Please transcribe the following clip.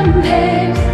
some days